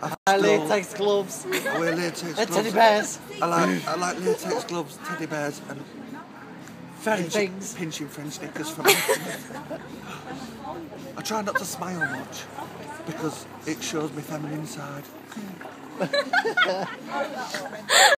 I like latex gloves. I wear latex gloves. teddy bears. I like I like latex gloves, teddy bears, and Fairy pinching, things. pinching French knickers for me. I try not to smile much because it shows my feminine side.